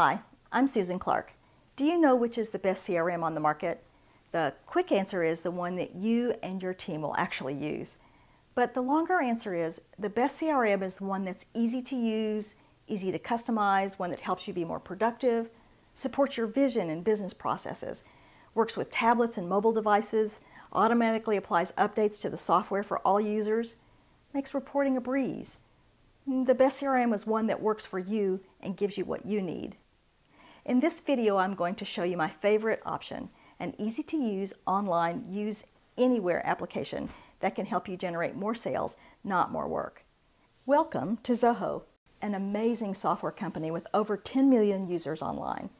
Hi, I'm Susan Clark. Do you know which is the best CRM on the market? The quick answer is the one that you and your team will actually use. But the longer answer is the best CRM is the one that's easy to use, easy to customize, one that helps you be more productive, supports your vision and business processes, works with tablets and mobile devices, automatically applies updates to the software for all users, makes reporting a breeze. The best CRM is one that works for you and gives you what you need. In this video, I'm going to show you my favorite option, an easy to use online use anywhere application that can help you generate more sales, not more work. Welcome to Zoho, an amazing software company with over 10 million users online.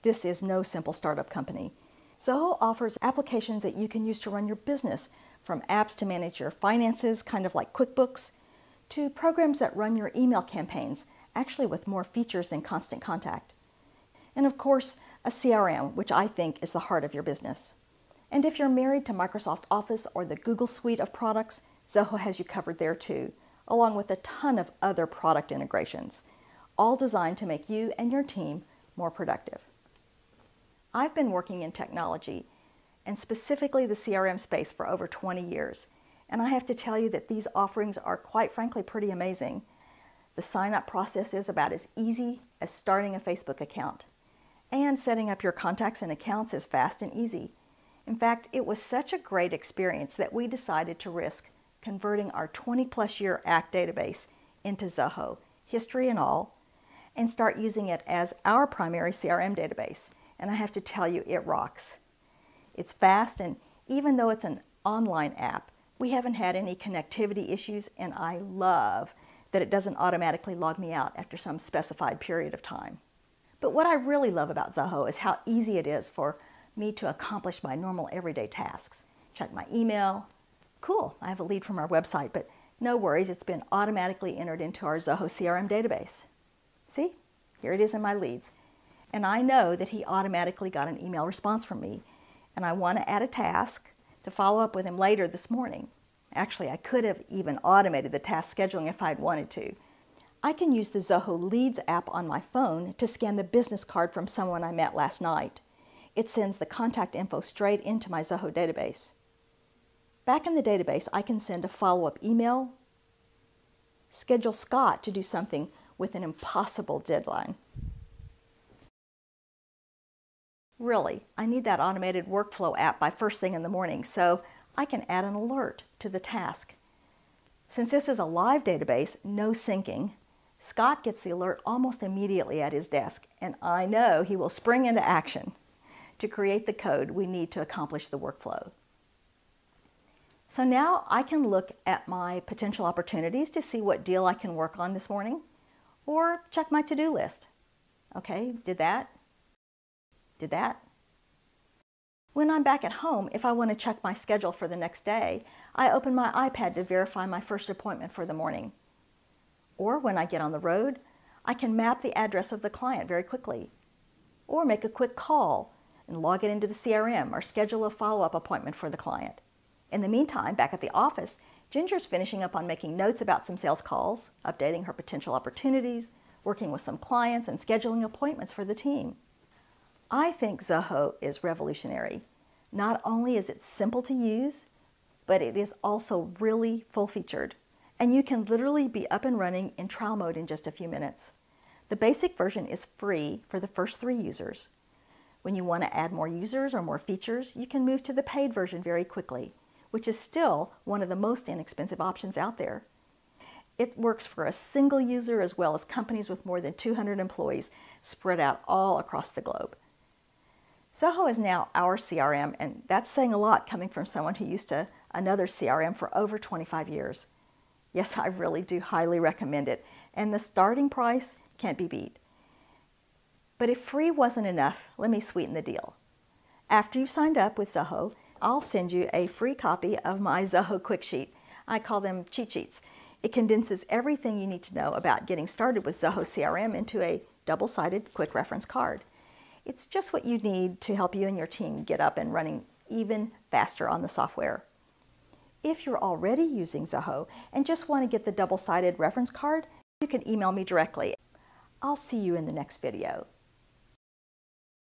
This is no simple startup company. Zoho offers applications that you can use to run your business, from apps to manage your finances, kind of like QuickBooks, to programs that run your email campaigns, actually with more features than Constant Contact and of course, a CRM, which I think is the heart of your business. And if you're married to Microsoft Office or the Google suite of products, Zoho has you covered there too, along with a ton of other product integrations, all designed to make you and your team more productive. I've been working in technology, and specifically the CRM space for over 20 years, and I have to tell you that these offerings are quite frankly pretty amazing. The sign-up process is about as easy as starting a Facebook account and setting up your contacts and accounts is fast and easy. In fact, it was such a great experience that we decided to risk converting our 20 plus year ACT database into Zoho, history and all, and start using it as our primary CRM database. And I have to tell you, it rocks. It's fast, and even though it's an online app, we haven't had any connectivity issues, and I love that it doesn't automatically log me out after some specified period of time. But what I really love about Zoho is how easy it is for me to accomplish my normal everyday tasks. Check my email. Cool, I have a lead from our website, but no worries, it's been automatically entered into our Zoho CRM database. See, here it is in my leads. And I know that he automatically got an email response from me. And I want to add a task to follow up with him later this morning. Actually, I could have even automated the task scheduling if I'd wanted to. I can use the Zoho Leads app on my phone to scan the business card from someone I met last night. It sends the contact info straight into my Zoho database. Back in the database, I can send a follow-up email, schedule Scott to do something with an impossible deadline. Really, I need that automated workflow app by first thing in the morning so I can add an alert to the task. Since this is a live database, no syncing, Scott gets the alert almost immediately at his desk, and I know he will spring into action to create the code we need to accomplish the workflow. So now I can look at my potential opportunities to see what deal I can work on this morning, or check my to-do list. Okay, did that, did that. When I'm back at home, if I want to check my schedule for the next day, I open my iPad to verify my first appointment for the morning. Or when I get on the road, I can map the address of the client very quickly. Or make a quick call and log it into the CRM or schedule a follow-up appointment for the client. In the meantime, back at the office, Ginger's finishing up on making notes about some sales calls, updating her potential opportunities, working with some clients, and scheduling appointments for the team. I think Zoho is revolutionary. Not only is it simple to use, but it is also really full-featured and you can literally be up and running in trial mode in just a few minutes. The basic version is free for the first three users. When you want to add more users or more features, you can move to the paid version very quickly, which is still one of the most inexpensive options out there. It works for a single user as well as companies with more than 200 employees spread out all across the globe. Zoho is now our CRM, and that's saying a lot coming from someone who used to another CRM for over 25 years. Yes, I really do highly recommend it. And the starting price can't be beat. But if free wasn't enough, let me sweeten the deal. After you've signed up with Zoho, I'll send you a free copy of my Zoho Quick Sheet. I call them cheat sheets. It condenses everything you need to know about getting started with Zoho CRM into a double-sided quick reference card. It's just what you need to help you and your team get up and running even faster on the software. If you're already using Zoho and just want to get the double-sided reference card, you can email me directly. I'll see you in the next video.